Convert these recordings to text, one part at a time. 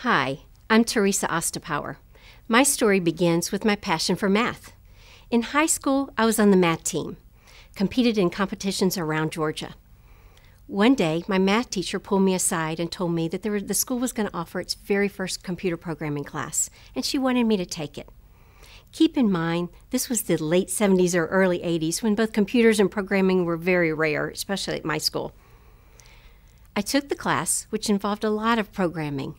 Hi, I'm Teresa Ostapower. My story begins with my passion for math. In high school, I was on the math team, competed in competitions around Georgia. One day, my math teacher pulled me aside and told me that were, the school was going to offer its very first computer programming class, and she wanted me to take it. Keep in mind, this was the late 70s or early 80s when both computers and programming were very rare, especially at my school. I took the class, which involved a lot of programming.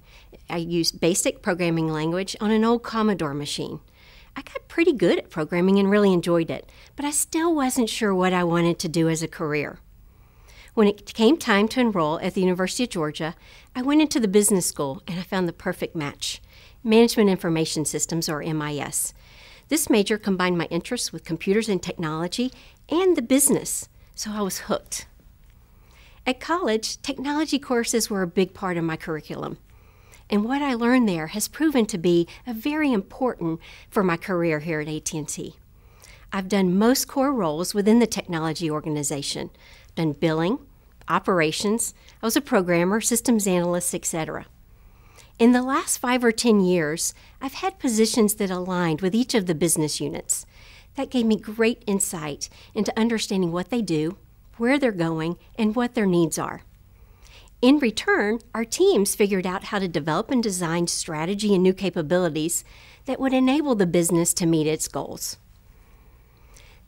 I used basic programming language on an old Commodore machine. I got pretty good at programming and really enjoyed it, but I still wasn't sure what I wanted to do as a career. When it came time to enroll at the University of Georgia, I went into the business school and I found the perfect match Management Information Systems, or MIS. This major combined my interests with computers and technology and the business, so I was hooked. At college, technology courses were a big part of my curriculum. And what I learned there has proven to be very important for my career here at AT&T. I've done most core roles within the technology organization, done billing, operations, I was a programmer, systems analyst, etc. In the last five or 10 years, I've had positions that aligned with each of the business units. That gave me great insight into understanding what they do, where they're going, and what their needs are. In return, our teams figured out how to develop and design strategy and new capabilities that would enable the business to meet its goals.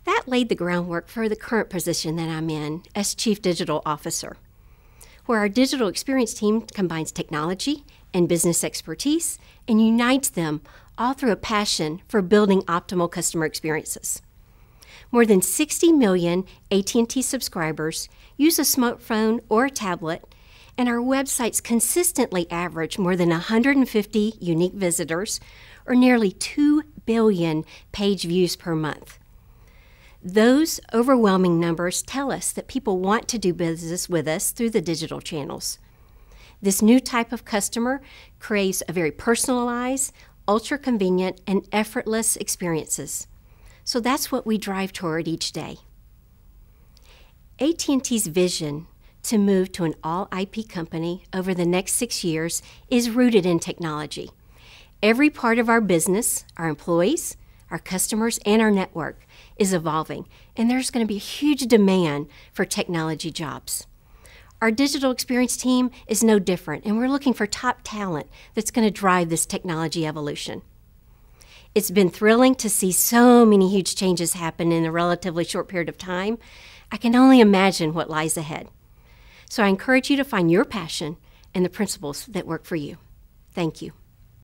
That laid the groundwork for the current position that I'm in as Chief Digital Officer, where our digital experience team combines technology and business expertise and unites them all through a passion for building optimal customer experiences. More than 60 million AT&T subscribers use a smartphone or a tablet and our websites consistently average more than 150 unique visitors or nearly 2 billion page views per month. Those overwhelming numbers tell us that people want to do business with us through the digital channels. This new type of customer craves a very personalized, ultra convenient, and effortless experiences. So that's what we drive toward each day. AT&T's vision to move to an all IP company over the next six years is rooted in technology. Every part of our business, our employees, our customers, and our network is evolving, and there's going to be a huge demand for technology jobs. Our digital experience team is no different, and we're looking for top talent that's going to drive this technology evolution. It's been thrilling to see so many huge changes happen in a relatively short period of time. I can only imagine what lies ahead. So I encourage you to find your passion and the principles that work for you. Thank you.